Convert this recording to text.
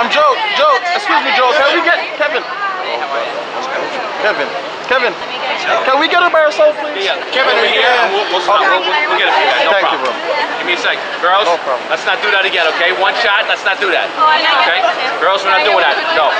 I'm Joe. Joe, excuse me, Joe. Can we get Kevin? Kevin. Kevin. Can we get it by ourselves, please? Yeah, Kevin, we get it. We'll, we'll, Okay. we'll, we'll get it for you guys. No Thank you, problem. bro. Give me a second. Girls, No problem. let's not do that again, okay? One shot, let's not do that. Oh, okay? Girls, we're not doing that. No.